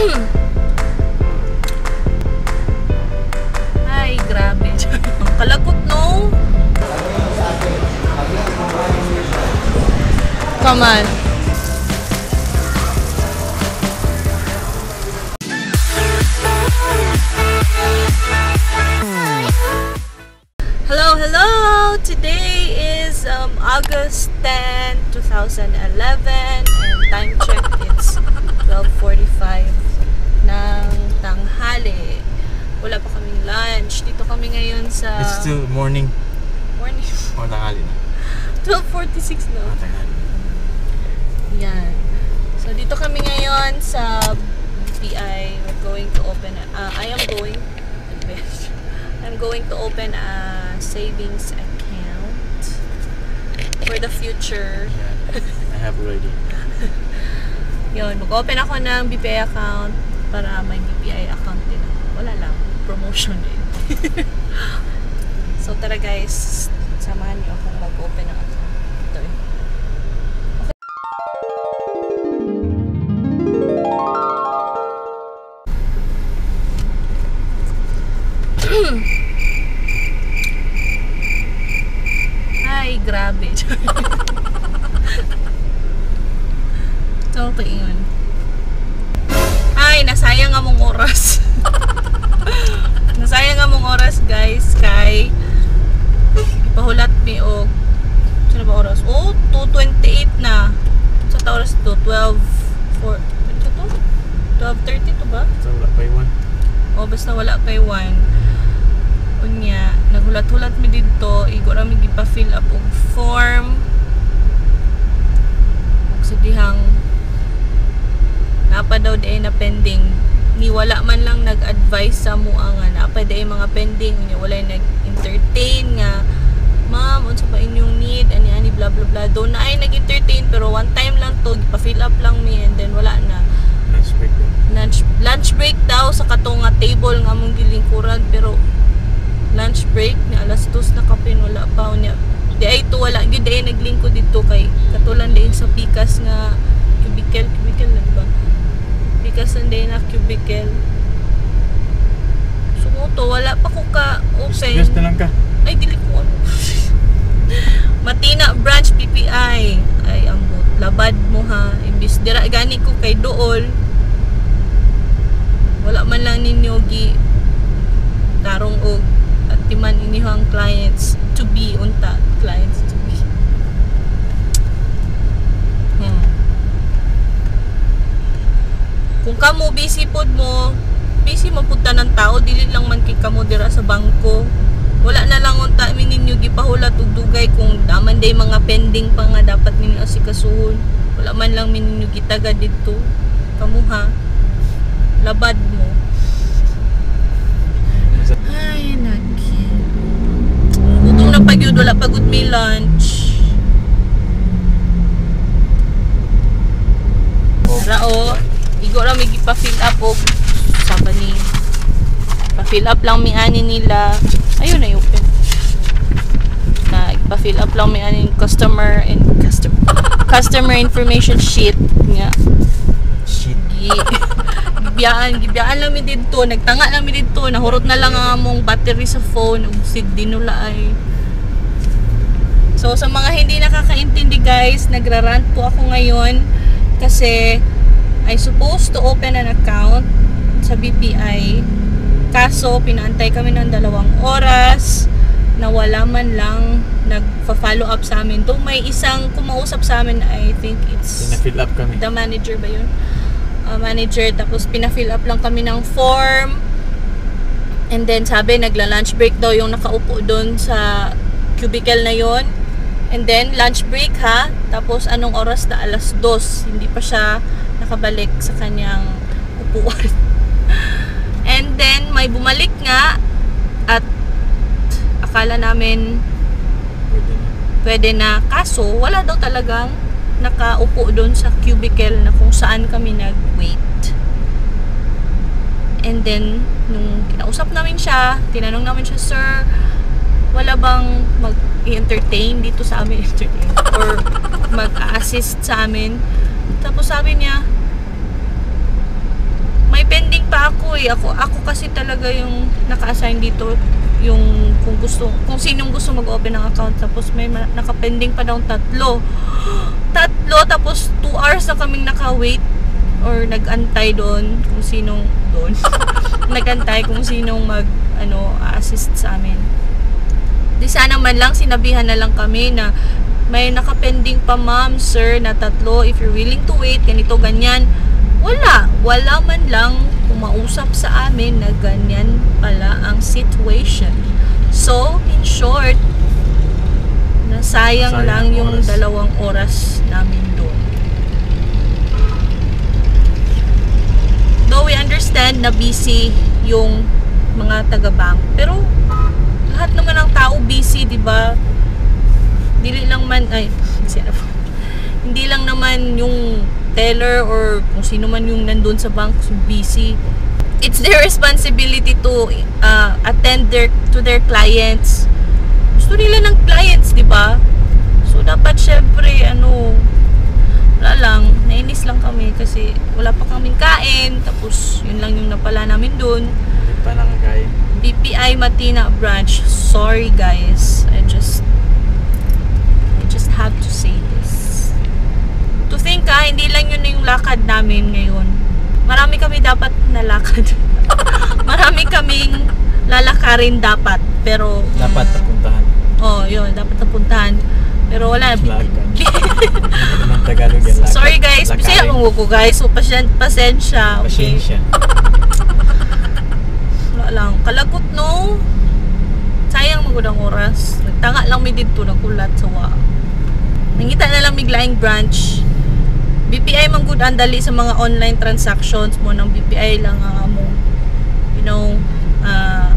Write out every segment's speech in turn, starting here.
Ay, grabe. Ang kalagot, no? Come on. Hello, hello! Today is um, August 10, 2011 and time check it's 12.45 sa It's still morning. morning. O, tanghali na. 12.46 na. Ah, tanghali. Yan. So, dito kami ngayon sa BPI. We're going to open, uh, I am going, I'm going to open a savings account for the future. Yeah, I have already. Yun, mag-open ako ng BPI account para may BPI account din ako. Wala lang, promotion din. So, tara guys, samahan niyo akong mag-open ng account. Ito eh. 12 4 ano to? 12.30 to ba? So, wala pa one. O basta wala pa one. Unya, naghulat-hulat mi dito, igo ra mi gipa-fill up og form. Ug sa dihang napa daw di na pending ni wala man lang nag-advise sa mo nga napa di mga pending unya wala nag-entertain nga ma'am unsa ba inyong need? Ani ani blah blah blah do na ay nag-entertain pero one time lang to gipa-fill up lang mi and then wala na. Lunch break lunch lunch break daw sa katong nga table nga mong gilingkuran pero lunch break ni alas 2 na kapin wala pa unya. Di ay to wala. Gyud ay naglingkod dito kay katulan din sa pikas nga cubicle. Cubicle na ba? Pikas na din na cubicle. Sumuto wala pa ko ka open Just na lang ka. ay dili ko ano Matina branch PPI ay ambot labad mo ha? Imbis dira gani ko kay dool. Wala man lang ninyo gi tarong og at timan inyong clients. To be unta clients to be. Hmm. kung kamo busy pod mo busy mo punta ng tao dili lang man kay kamo dira sa bangko wala na lang unta mi ninyo gipahulat og dugay kung daman day mga pending pa nga dapat ninyo asikasuhon. Wala man lang mi ninyo gitaga didto. Kamo ha labad mo. Ay nagi gutom na pag yun wala pagod may lunch. Rao, igo ra mi gipa-fill up og saba ni pa-fill up lang mi ani nila. Ayun na yung open. Na pa-fill up lang mi ani customer and customer customer information sheet nga. Gi gibiyaan, gibiyaan lang mi dito, nagtanga lang mi dito, nahurot na lang ang among battery sa phone ug sig dinula ay. So sa mga hindi nakakaintindi guys, nagrarant po ako ngayon kasi I supposed to open an account sa BPI. Kaso, pinaantay kami ng dalawang oras na wala man lang nagfa-follow up sa amin. Though may isang kumausap sa amin, I think it's Pina-fill up kami. the manager ba yun? Uh, manager. Tapos, pina-fill up lang kami ng form. And then, sabi, nagla-lunch break daw yung nakaupo doon sa cubicle na yon And then, lunch break ha. Tapos, anong oras na? Alas dos. Hindi pa siya nakabalik sa kanyang upuan. Then, may bumalik nga at akala namin Pwede na. pwede na. Kaso, wala daw talagang nakaupo doon sa cubicle na kung saan kami nag-wait. And then, nung kinausap namin siya, tinanong namin siya, Sir, wala bang mag-entertain dito sa amin? Entertain? Or mag-assist sa amin? Tapos sabi niya, pending pa ako eh. Ako, ako kasi talaga yung naka-assign dito yung kung gusto, kung sinong gusto mag-open ng account tapos may ma- naka-pending pa daw tatlo. Tatlo tapos 2 hours na kaming naka-wait or nag-antay doon kung sinong doon. nag-antay kung sinong mag ano assist sa amin. Di sana man lang sinabihan na lang kami na may nakapending pa ma'am, sir, na tatlo. If you're willing to wait, ganito, ganyan. Wala. Wala man lang kumausap sa amin na ganyan pala ang situation. So, in short, nasayang Sayang lang yung oras. dalawang oras namin doon. Though we understand na busy yung mga taga-bank, pero lahat naman ng tao busy, di ba? Dili lang man, ay? Hindi lang naman yung teller or kung sino man yung nandun sa bank so busy. It's their responsibility to uh, attend their to their clients. Gusto nila ng clients, di ba? So, dapat syempre, ano, wala lang, nainis lang kami kasi wala pa kaming kain, tapos yun lang yung napala namin dun. Hindi pa nakakain. BPI Matina branch. Sorry guys. I just I just have to say this. To think ah, hindi lang yun yung lakad namin ngayon. Marami kami dapat na lakad. Marami kaming lalakarin dapat. Pero Dapat mm, napuntahan. Oh, yun, dapat napuntahan. Pero wala. Lakad. Naman Tagalog yan? Lakad. Sorry guys, Lakarin. mo ko guys. So pasyen, pasensya. Okay? Pasensya. Wala lang. Kalagot no. Sayang magud ang oras. Nagtanga lang mi dito nagulat sa wa. Nangita na lang miglaing branch. BPI man gud ang dali sa mga online transactions mo ng BPI lang ang among you know uh,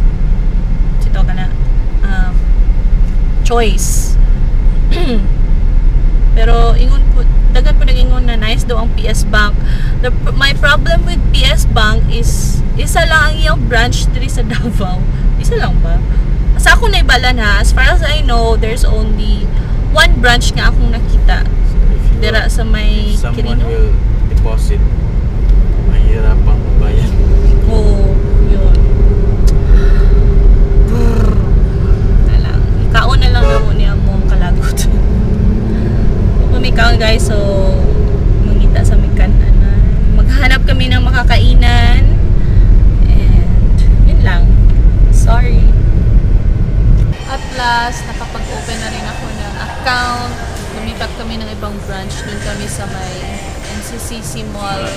sito ka na um, choice. Pero ingon po, dagan po nag-ingon na nice daw ang PS Bank. The, my problem with PS Bank is isa lang ang branch diri sa Davao. Isa lang ba? Sa ako na ibalan ha, as far as I know, there's only one branch nga akong nakita. So if you Dira sa may someone Quirino. will deposit, mahirap ang bayan. Oo, yun. Na lang. Ikaon na lang naman niya mo ang kalagot. Pumikaon guys, so mangita sa mikanan na. Maghanap kami ng makakainan. And yun lang. Sorry. At last, nakapag-open na rin ako ng account. Lumipat kami ng ibang branch. Doon kami sa may NCCC Mall.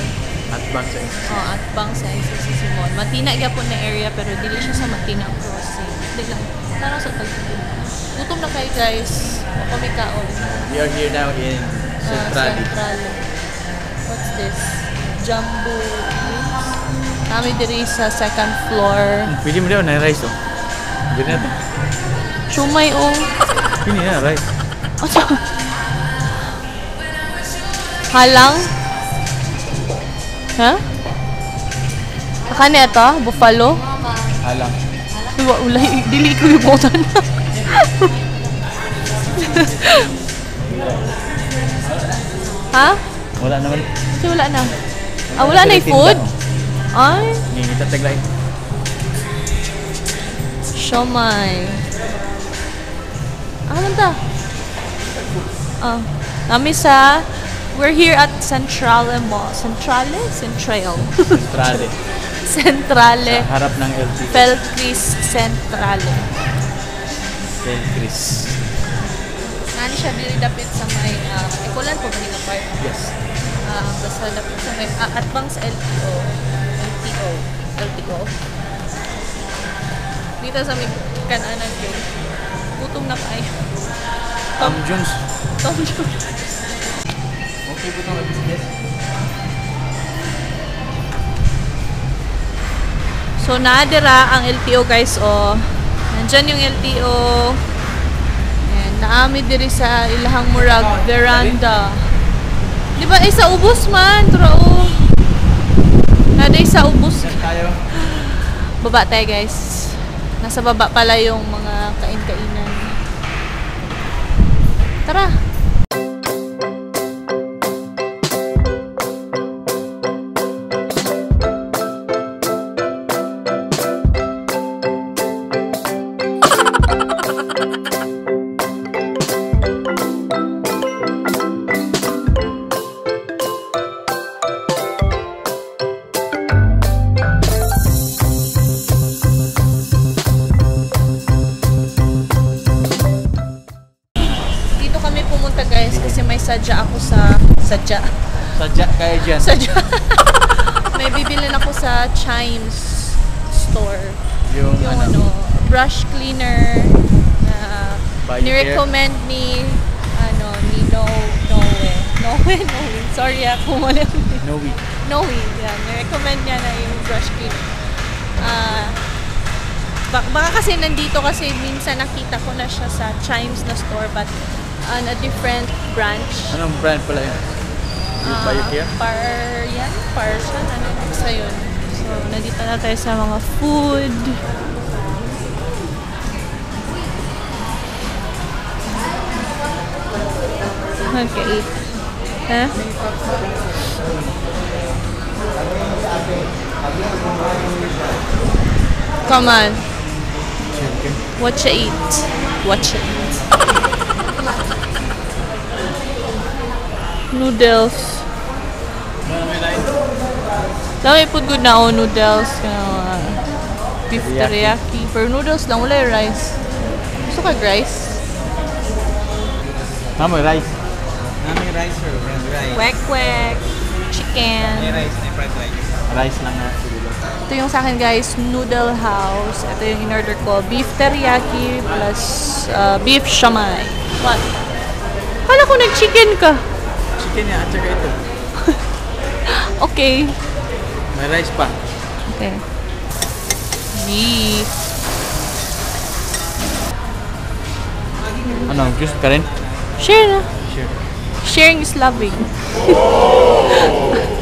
At bang sa isa. Oh, at bang sa NCCC Mall. Matina gyapon na area pero dili siya sa Matina Crossing. Dili lang. Tara sa tagpuan. Gutom na kayo guys. O kami kaon. We are here now in Ah, Centrali. Central. What's this? Jumbo. Kami diri sa second floor. Hmm, Pili mo daw na rice oh. Pili na to. Chumay oh. Pili na rice. Ano? Halang? Ha? Akane ito? Buffalo? Halang. Iwa, ulay, dili ko yung botan. ha? Wala naman. Kasi wala na. Ah, wala na yung food? Ay, Ngingita taglay. siomay. Ah, manta. Ah, nami sa, we're here at Centrale Mall. Centrale? Central. Centrali. Centrale. Sa harap ng LT. Felcris Centrale. Chris. Nani siya dili dapit sa may uh, Ekulan po Manila Park. Yes. Ah, basta dapit sa may uh, bang sa LTO. LTO. LTO. Dito sa may kananan ko. Gutom na kayo. Tom Jones. Tom Jones. Po itong business. So, naadira ang LTO guys, oh. Nandyan yung LTO. And naami diri sa ilahang murag veranda. Di ba, isa ubos man, tro. Naday sa ubos. Tayo? Baba tayo guys. Nasa baba pala yung mga kain-kainan. Tara! Sadya. Sadya kayo dyan. Sadya. May bibilin ako sa Chimes store. Yung, Yung ano, ano, brush cleaner na By ni-recommend ni ano ni No Noe. Noe, Noe. Sorry ah, kung mali. no week. Noe, yan. Ni-recommend niya na yung brush cleaner. Ah, bak- baka kasi nandito kasi minsan nakita ko na siya sa Chimes na store but on a different branch. Anong brand pala yun? Yung Ah, Biocare? Par, yan, Parson, ano, basta yun. So, nandito na tayo sa mga food. Okay. Huh? Come on. What you eat? What you eat? Noodles. Dami po good na ako noodles. Kaya mga beef teriyaki. Pero noodles lang, wala yung rice. Gusto ka rice? Tama, rice. Naming rice or fried rice? Kwek kwek. May Chicken. rice, may fried rice. Rice lang na siguro. Ito yung sa akin guys, noodle house. Ito yung in-order ko. Beef teriyaki plus uh, beef shamay. What? Kala ko nag-chicken ka. Chicken yan, at saka ito. Okay. May rice pa. Okay. Beef. Ano, juice ka rin? Share na. Sure. Sharing is loving.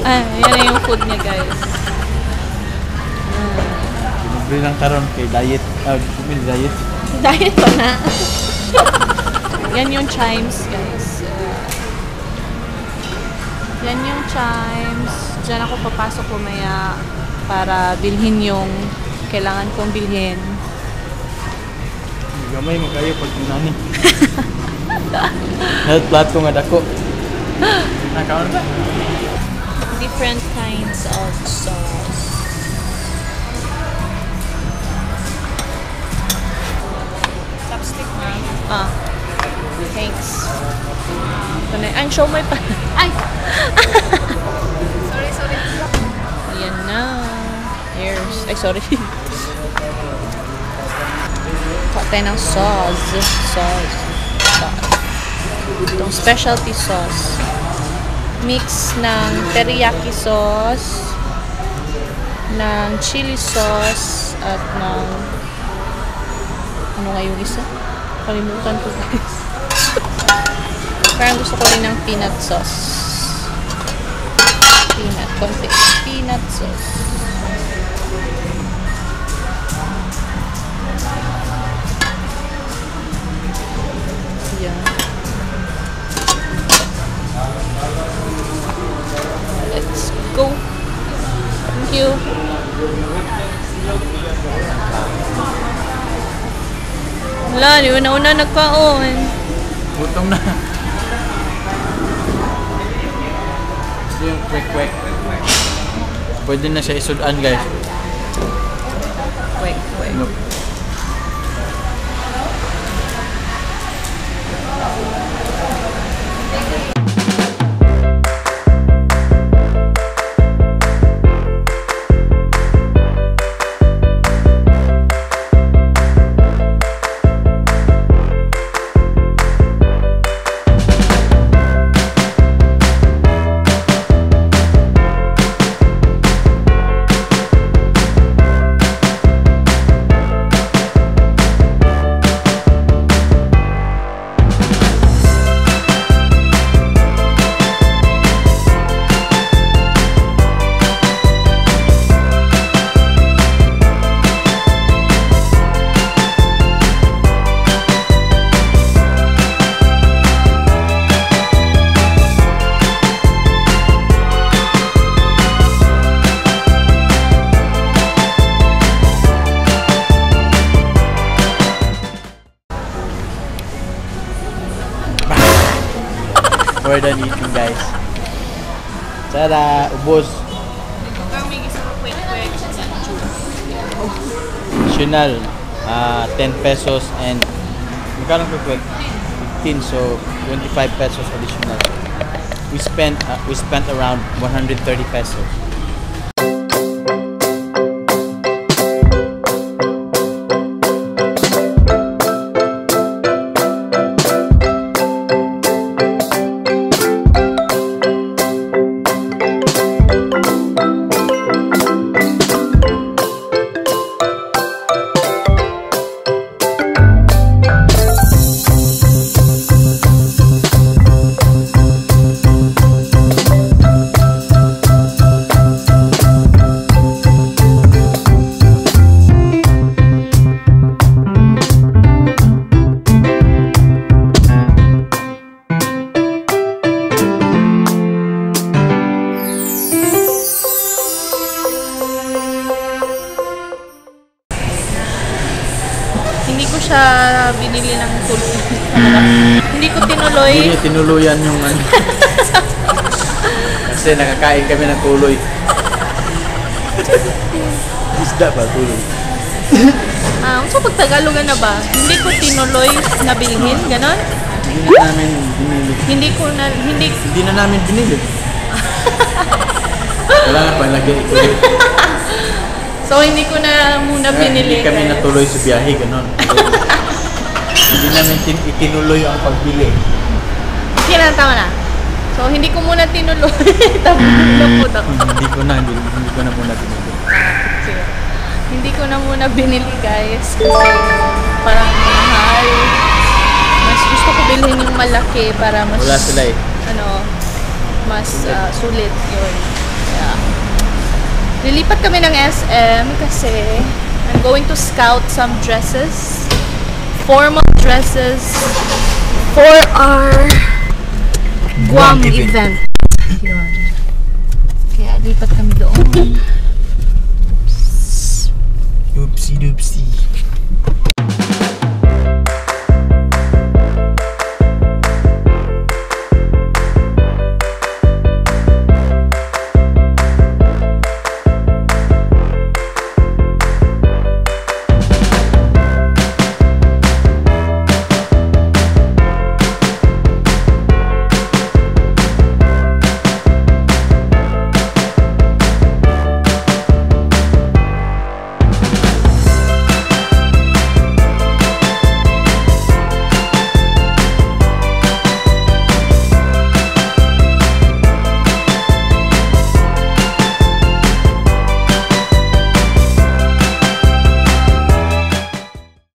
ah, yan na yung food niya guys. Bili lang karon kay diet. Ah, bumili diet. Diet pa na. yan yung chimes guys. Uh, yan yung chimes. Diyan ako papasok kumaya para bilhin yung kailangan kong bilhin. Gamay mo kayo pag nani. Health plat ko nga dako. Nakaon ba? different kinds of sauce. Chopstick na. Ah. Thanks. Na. Ang show mo pa. Ay! sorry, sorry. Ayan na. Here's. Ay, sorry. Kuha tayo ng sauce. Sauce. Sauce. Itong specialty sauce mix ng teriyaki sauce, ng chili sauce, at ng ano nga yung isa? Kalimutan ko guys. Parang gusto ko rin ng peanut sauce. Peanut, konti. Peanut sauce. Yan. Let's go. Thank you. Wala, di una-una nagkaon. Gutom na. Ito yung quick quick. Pwede na siya isudan guys. Wait, than eating guys. Tara, ubos. Additional, ah 10 pesos and magkano quick? 15 so 25 pesos additional. we spent uh, we spent around 130 pesos. Tinuluyan yung ano. Kasi nakakain kami ng tuloy. Isda ba tuloy? Ah, so pag Tagalogan na ba? Hindi ko tinuloy na bilhin, ganon? Hindi na namin binili. Hindi ko na, hindi, Hindi na namin binili. Wala nga pa lagay ito. so hindi ko na muna binili. Hindi kami guys. natuloy sa biyahe, ganon. Hindi namin tin- itinuloy ang pagbili. Okay na, tama na. So hindi ko muna tinuloy. Tapos po daw. hindi ko na, hindi, hindi ko na muna binili. Sige. Hindi ko na muna binili guys kasi parang mahal. Mas gusto ko bilhin yung malaki para mas Wala sila eh. ano mas ah, sulit yun. Yeah. Lilipat kami ng SM kasi I'm going to scout some dresses. Formal dresses for our Guam, Guam event. event. Yun. Kaya lipat kami doon. Oopsie doopsie.